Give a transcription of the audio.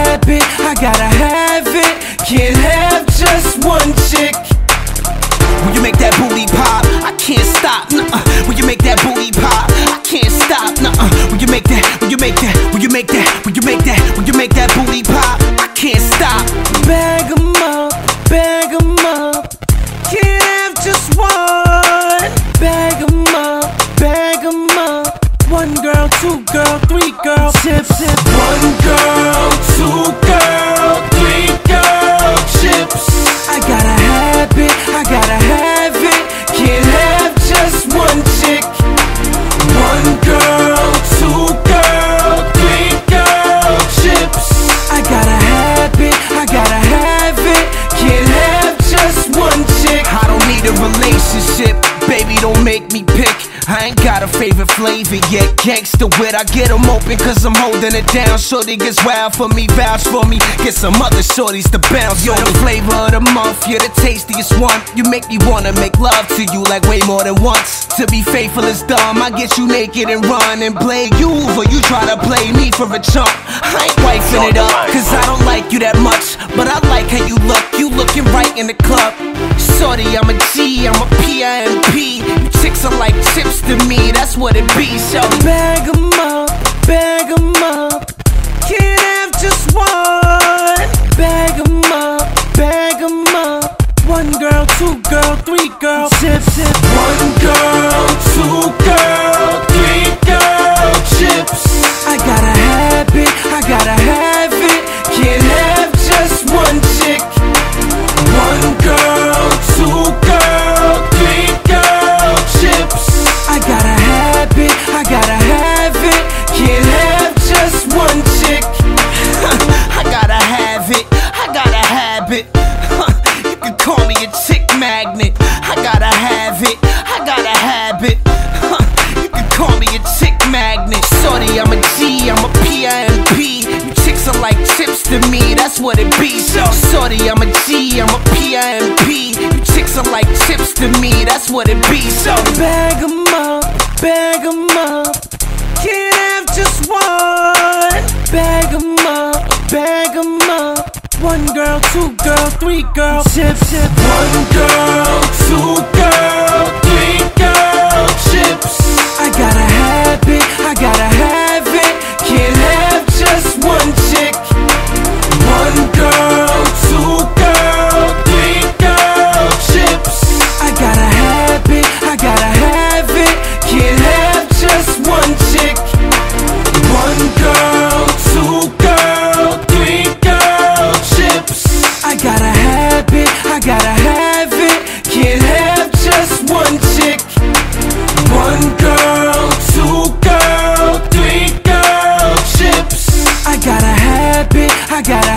habit, I gotta have it. Can't have just one chick. When you make that booty pop, I can't relationship, baby. Don't make me pick. I ain't got a favorite flavor yet. Gangsta wit, I get 'em open cause I'm holding it down. Shorty gets wild for me, vouch for me. Get some other shorties to bounce. You're the flavor of the month, you're the tastiest one. You make me wanna make love to you like way more than once. To be faithful is dumb. I get you naked and run and play you, or you try to play me for a chump. I ain't wifing it up, cause I don't like you that much. But I like how you look, you looking right in the club. Sorry, I'm a G, I'm a PIMP. You chicks are like chips to me, that's what it be, so. Bag 'em up, bag 'em up. Can't have just one. Bag 'em up, bag 'em up. One girl, two girl, three girl. Sip, sip. One girl, that's what it be. So, shorty, I'm a G, I'm a PIMP. You chicks are like chips to me, that's what it be. So, Bag 'em up, bag 'em up. Can't have just one. Bag 'em up, bag 'em up. One girl, two girl, three girl. Sip, sip. One girl, two I got